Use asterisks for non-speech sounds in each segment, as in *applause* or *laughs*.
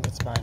think that's vinyl.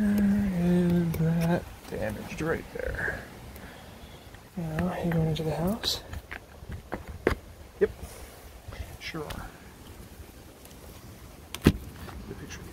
And that damaged right there. Now, you going into the house? Yep. Sure are. The picture of you.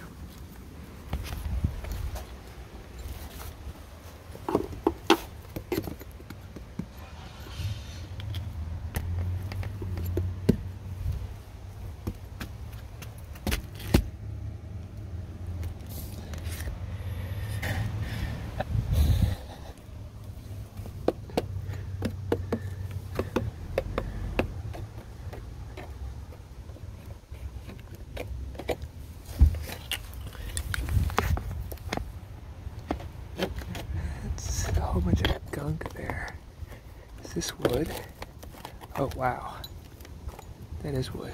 That's a whole bunch of gunk there. Is this wood? Oh, wow. That is wood.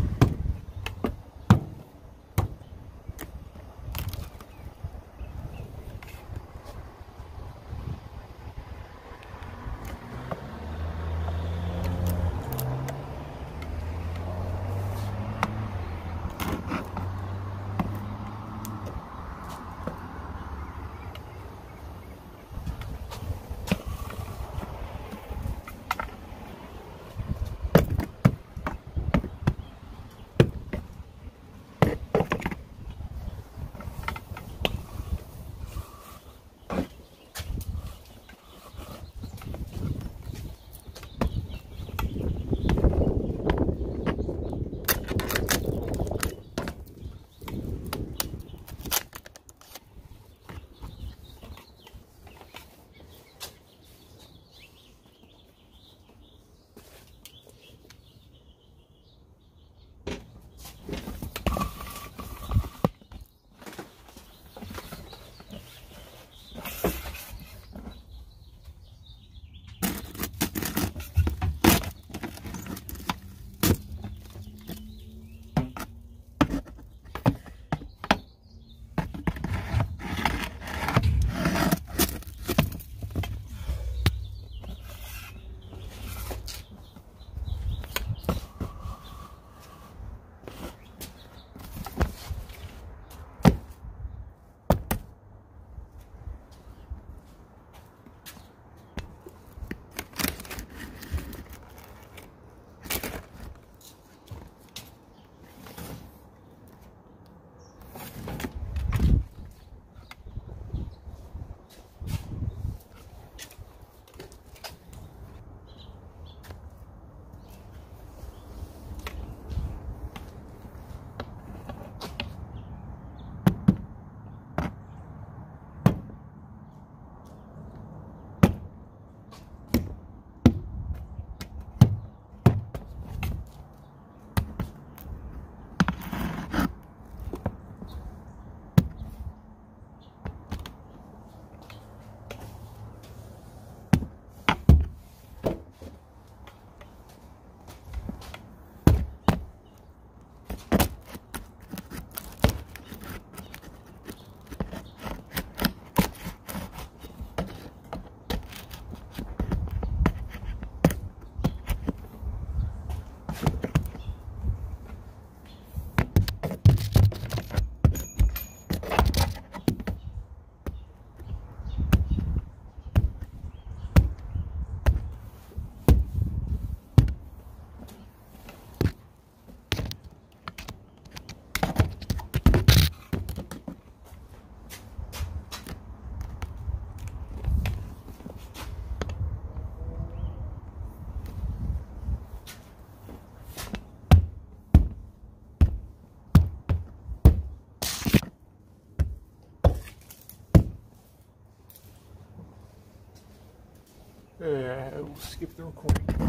skip the recording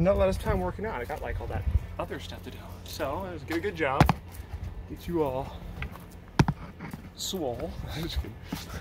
not a lot of time working out. I got like all that other stuff to do. So I was a good job. Get you all swole. *laughs*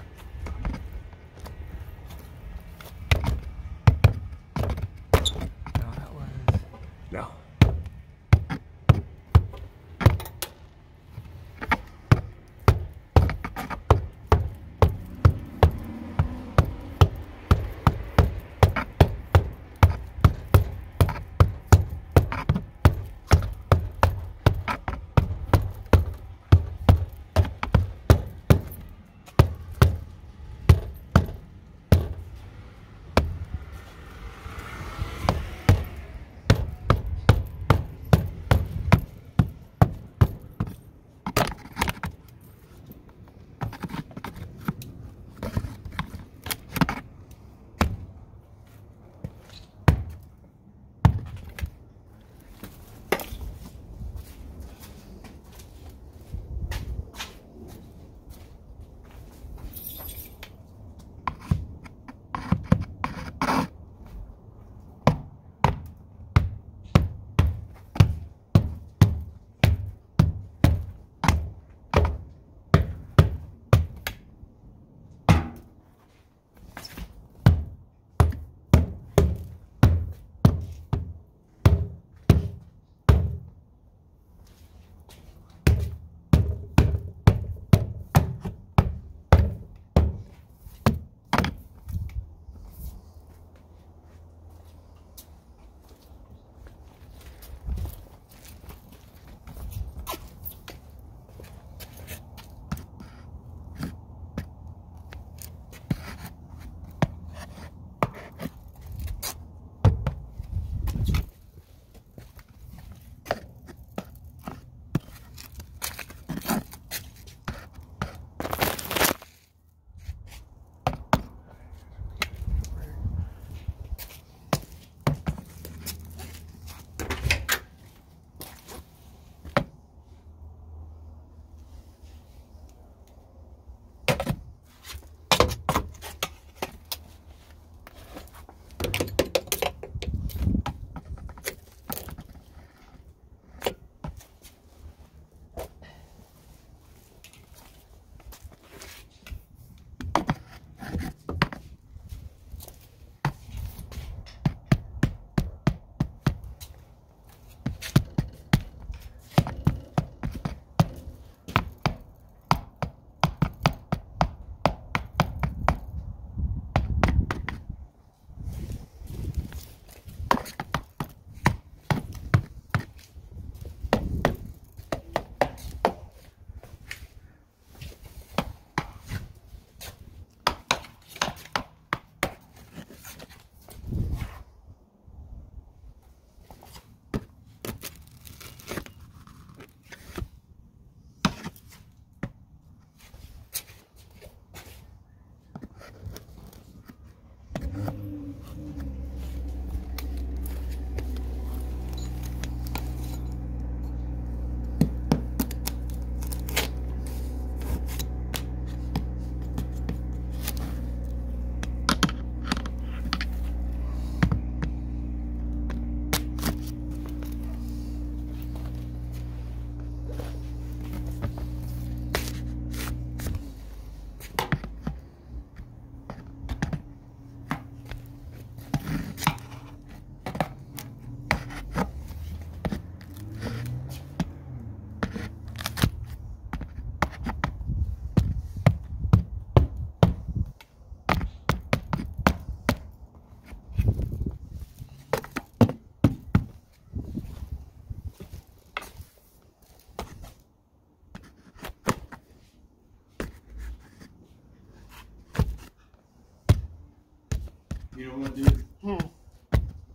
Know what, dude? Hmm.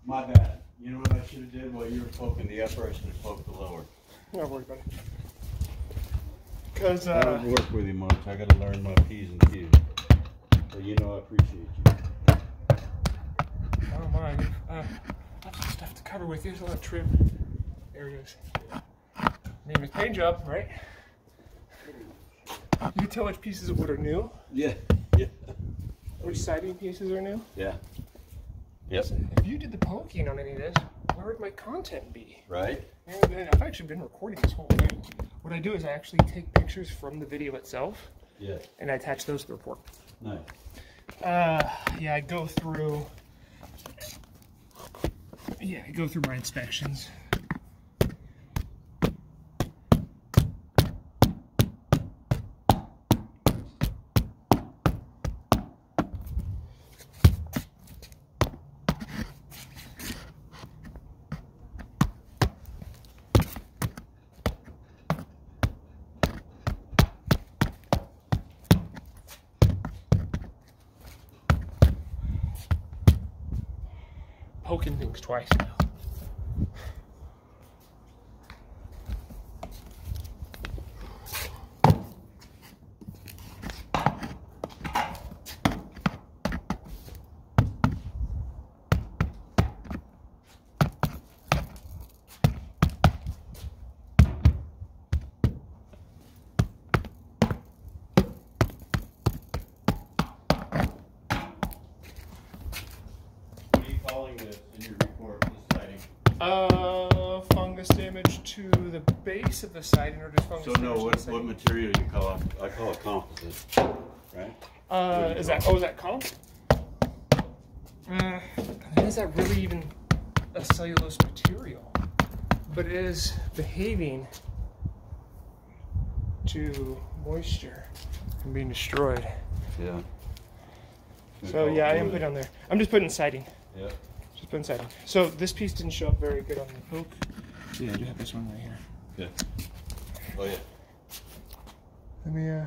My bad. You know what I should have did while you were poking the upper? I should have poked the lower. Not worried about it. Because, I uh, don't work with you much. I got to learn my P's and Q's. But you know I appreciate you. I don't mind. Uh, lots of stuff to cover with. There's a lot of trim areas. Name is paint job, right? You can tell which pieces of wood are new, Yeah. Yeah. which siding pieces are new. Yeah. Yep. If you did the poking on any of this, where would my content be? Right? And I've actually been recording this whole thing. What I do is I actually take pictures from the video itself Yeah. and I attach those to the report. Nice. Uh, yeah, I go through. Yeah, I go through my inspections. Poking things twice now. What are you calling this in your report, this siding? Uh, fungus damage to the base of the siding or just fungus So damage no, to what, what material you call it? I call it composite, right? Uh, is that, oh, is that comp? Uh, is that really even a cellulose material? But it is behaving to moisture and being destroyed. Yeah. So yeah, I am putting on there. I'm just putting siding. Yeah. Just putting siding. So this piece didn't show up very good on the poke. Yeah, I do have this one right here. Yeah. Oh yeah. Let me uh